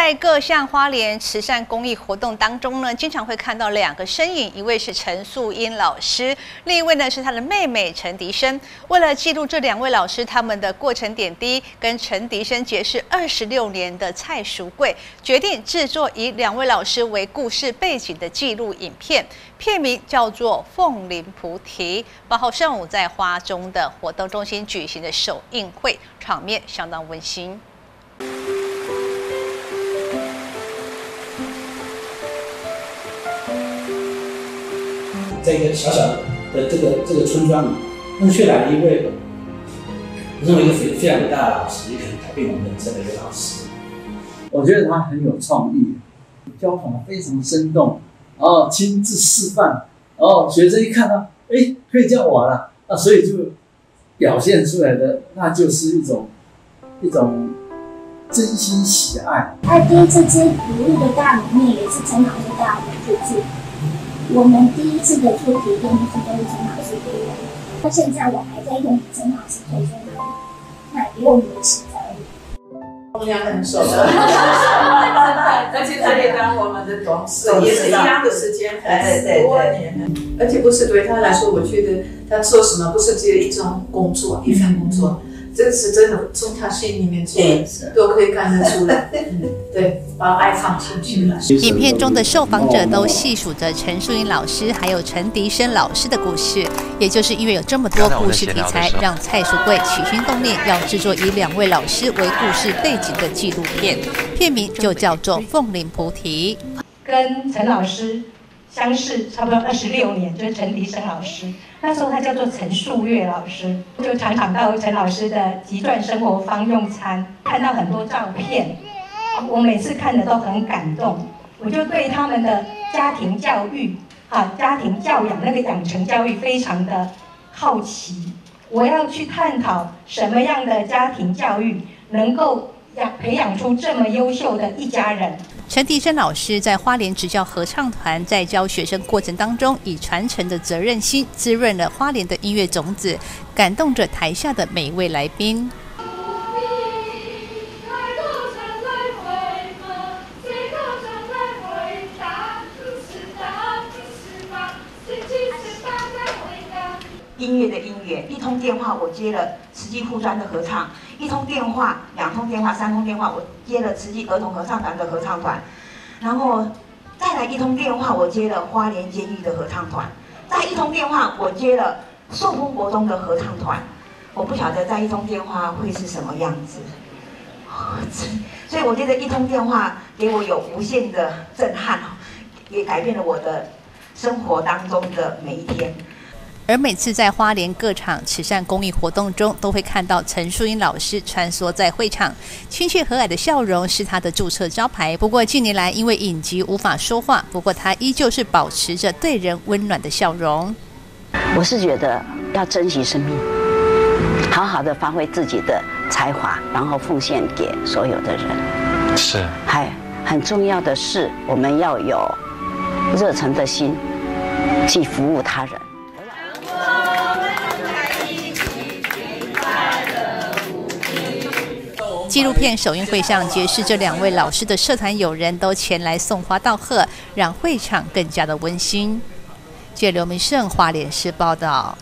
在各项花莲慈善公益活动当中呢，经常会看到两个身影，一位是陈素英老师，另一位呢是他的妹妹陈迪生。为了记录这两位老师他们的过程点滴，跟陈迪生结识二十六年的蔡淑贵，决定制作以两位老师为故事背景的记录影片，片名叫做《凤林菩提》。八号上午在花中的活动中心举行的首映会，场面相当温馨。在一个小小的这个这个村庄里，但是却来了一位，我认为一个非非常伟大的老师，也可能改变我们人生的一个老师。我觉得他很有创意，教法非常生动，然后亲自示范，然后学生一看到，哎，可以教我了，那所以就表现出来的，那就是一种一种真心喜爱。他第一次接鼓励的大里面也是陈老师带我们去。我们第一次的出题练习都是陈老师给的，到现在我还在用陈老师推荐的，那六年起教育。我们俩很熟的，而且他也当我们的董事，也是一样的时间，很多年。而且不是对他来说，我觉得他做什么不是只有一种工作，一份工作。这个是真的，从他心里面出来，都可以看得出来。对，把爱放进去了。影片中的受访者都细数着陈淑英老师还有陈迪生老师的故事，也就是因为有这么多故事题材，让蔡淑贵起心动念要制作以两位老师为故事背景的纪录片，片名就叫做《凤林菩提》。跟陈老师。相识差不多二十六年，就是陈迪生老师。那时候他叫做陈树月老师，就常常到陈老师的集传生活坊用餐，看到很多照片，我每次看的都很感动。我就对他们的家庭教育，哈，家庭教养那个养成教育非常的好奇。我要去探讨什么样的家庭教育能够养培养出这么优秀的一家人。陈迪生老师在花莲执教合唱团，在教学生过程当中，以传承的责任心滋润了花莲的音乐种子，感动着台下的每一位来宾。音乐的音乐，一通电话我接了慈济护专的合唱，一通电话、两通电话、三通电话我接了慈济儿童合唱团的合唱团，然后再来一通电话我接了花莲监狱的合唱团，再一通电话我接了寿丰国中的合唱团，我不晓得再一通电话会是什么样子，所以我觉得一通电话给我有无限的震撼哦也改变了我的生活当中的每一天。而每次在花莲各场慈善公益活动中，都会看到陈淑英老师穿梭在会场，亲切和蔼的笑容是她的注册招牌。不过近年来因为隐疾无法说话，不过她依旧是保持着对人温暖的笑容。我是觉得要珍惜生命，好好的发挥自己的才华，然后奉献给所有的人。是，还很重要的是，我们要有热忱的心去服务他人。纪录片首映会上，结识这两位老师的社团友人都前来送花道贺，让会场更加的温馨。据刘明胜华联市报道。